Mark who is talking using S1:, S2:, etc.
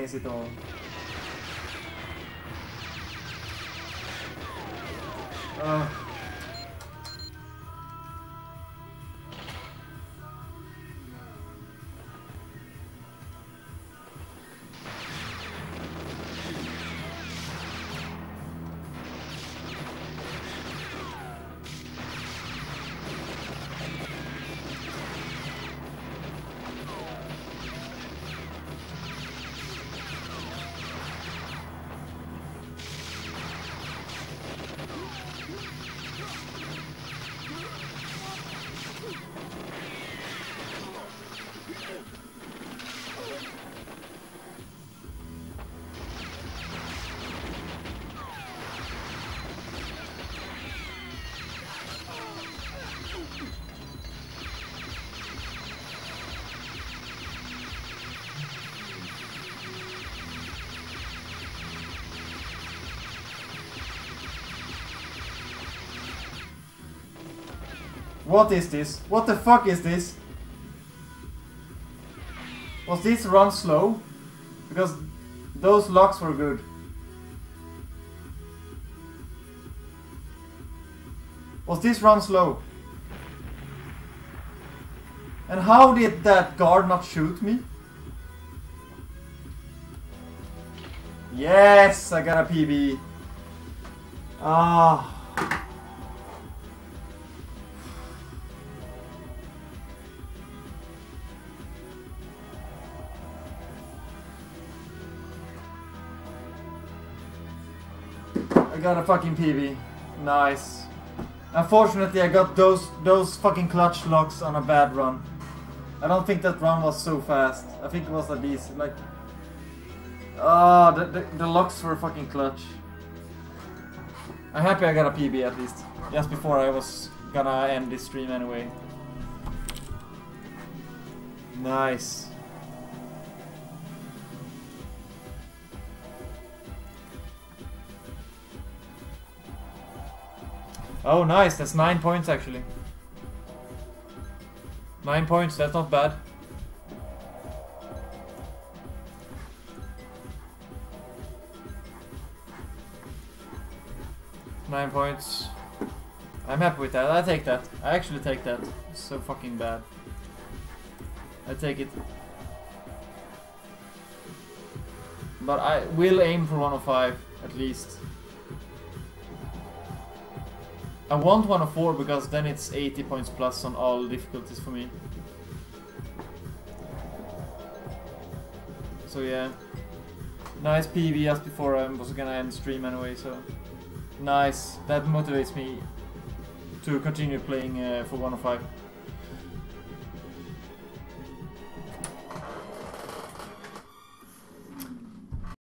S1: against it all. What is this? What the fuck is this? Was this run slow? Because those locks were good. Was this run slow? And how did that guard not shoot me? Yes, I got a PB. Ah. Got a fucking PB. Nice. Unfortunately, I got those those fucking clutch locks on a bad run. I don't think that run was so fast. I think it was at least like. Ah, the, the the locks were fucking clutch. I'm happy I got a PB at least. Just before I was gonna end this stream anyway. Nice. Oh, nice. That's nine points actually. Nine points. That's not bad. Nine points. I'm happy with that. I take that. I actually take that. It's so fucking bad. I take it. But I will aim for 105 at least. I want 104 because then it's 80 points plus on all difficulties for me. So yeah. Nice PB just before I was gonna end stream anyway, so... Nice. That motivates me to continue playing uh, for 105.